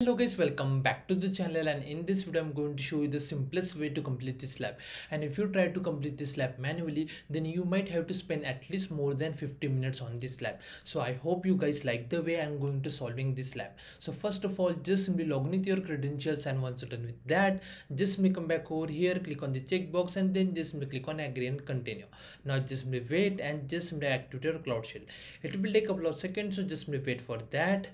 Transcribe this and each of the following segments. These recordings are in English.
hello guys welcome back to the channel and in this video i'm going to show you the simplest way to complete this lab. And if you try to complete this lab manually then you might have to spend at least more than 50 minutes on this lab. So i hope you guys like the way i'm going to solving this lab. So first of all just simply log in with your credentials and once you're done with that just simply come back over here click on the checkbox and then just simply click on agree and continue. Now just simply wait and just simply activate your cloud shell. It will take a couple of seconds so just simply wait for that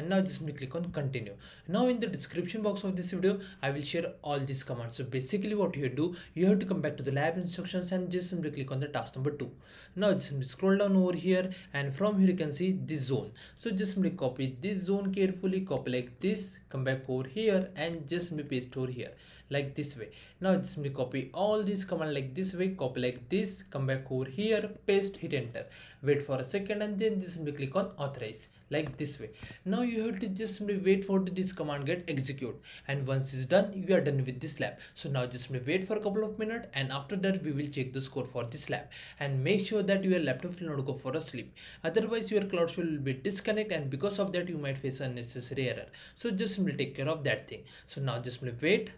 and now just simply click on continue. Now in the description box of this video i will share all these commands. So basically what you do you have to come back to the lab instructions and just simply click on the task number two. Now just simply scroll down over here and from here you can see this zone. So just simply copy this zone carefully copy like this come back over here and just simply paste over here like this way. Now just simply copy all these command like this way copy like this come back over here paste hit enter. Wait for a second and then just simply click on authorize like this way. Now you have to just simply wait for this command get execute. And once it's done you are done with this lab. So now just simply wait for a couple of minutes and after that we will check the score for this lab. And make sure that your laptop will not go for a sleep. Otherwise your cloud will be disconnect and because of that you might face unnecessary error. So just simply take care of that thing. So now just simply wait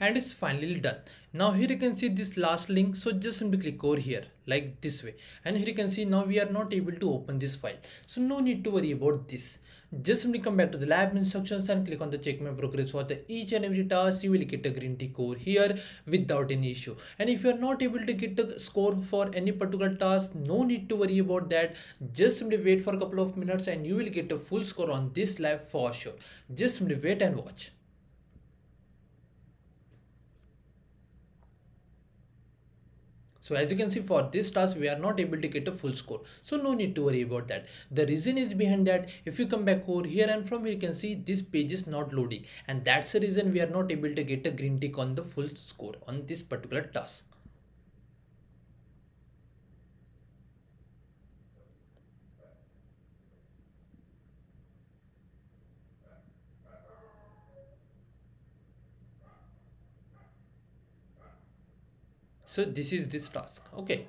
and it's finally done. Now here you can see this last link. So just simply click over here like this way. And here you can see now we are not able to open this file. So no need to worry about this. Just simply come back to the lab instructions and click on the check my progress for the each and every task. You will get a green tick over here without any issue. And if you are not able to get the score for any particular task no need to worry about that. Just simply wait for a couple of minutes and you will get a full score on this lab for sure. Just simply wait and watch So as you can see for this task we are not able to get a full score. So no need to worry about that. The reason is behind that if you come back over here and from here you can see this page is not loading and that's the reason we are not able to get a green tick on the full score on this particular task. So this is this task. Okay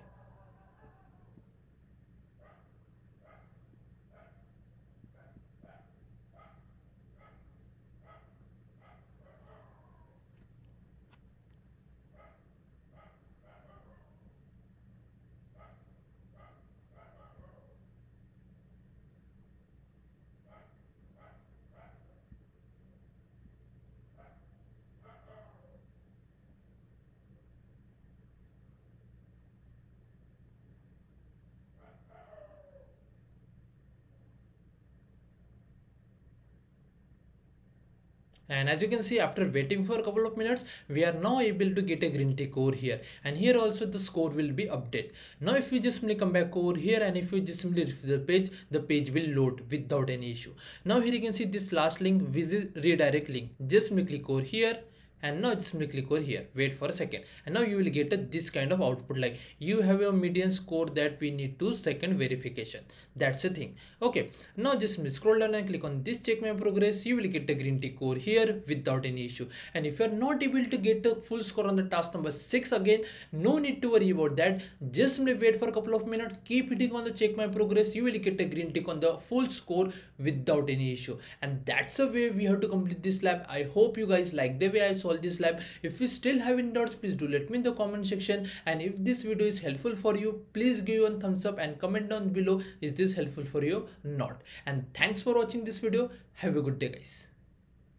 and as you can see after waiting for a couple of minutes we are now able to get a green tick over here. And here also the score will be updated. Now if we just simply come back over here and if we just simply refresh the page the page will load without any issue. Now here you can see this last link visit redirect link. Just simply click over here and now just simply click over here. Wait for a second. And now you will get a, this kind of output like you have a median score that we need to second verification. That's the thing. Okay. Now just scroll down and click on this check my progress. You will get a green tick over here without any issue. And if you're not able to get a full score on the task number six again no need to worry about that. Just simply wait for a couple of minutes. Keep hitting on the check my progress. You will get a green tick on the full score without any issue. And that's the way we have to complete this lab. I hope you guys like the way i saw solve this lab if you still have any doubts please do let me in the comment section. And if this video is helpful for you please give one thumbs up and comment down below is this helpful for you not. And thanks for watching this video. Have a good day guys